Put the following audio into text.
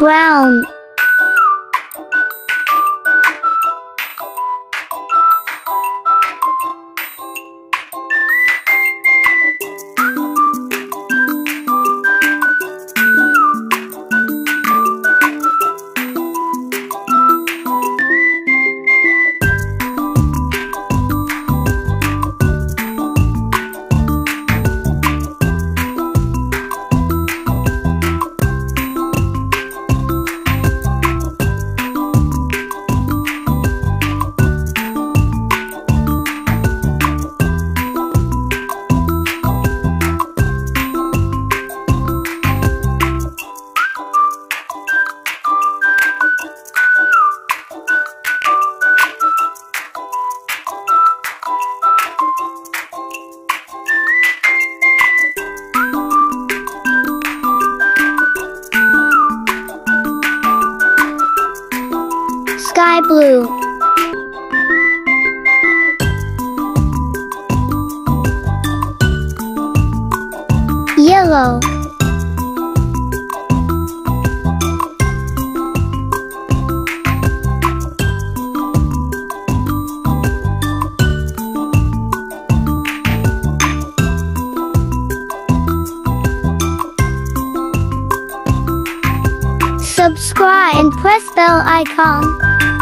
brown. Sky blue. Yellow. Subscribe and press bell icon.